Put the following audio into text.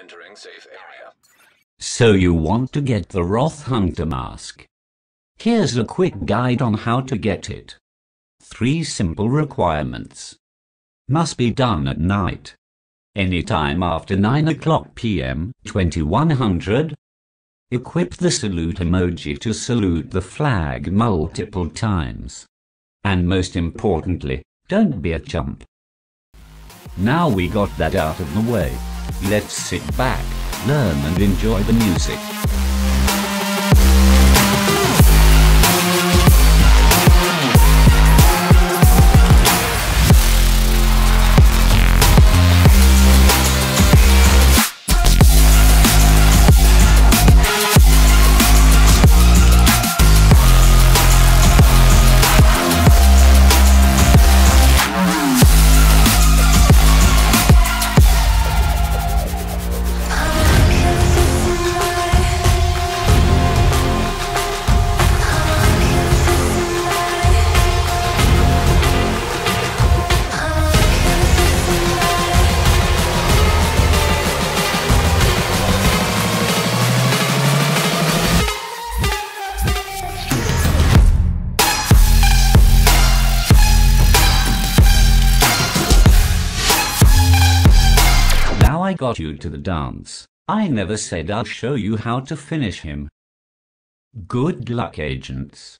entering safe area. So you want to get the Wrath Hunter mask? Here's a quick guide on how to get it. Three simple requirements. Must be done at night. Anytime after 9 o'clock p.m., 2100. Equip the salute emoji to salute the flag multiple times. And most importantly, don't be a chump. Now we got that out of the way. Let's sit back, learn and enjoy the music. Got you to the dance. I never said I'll show you how to finish him. Good luck, agents.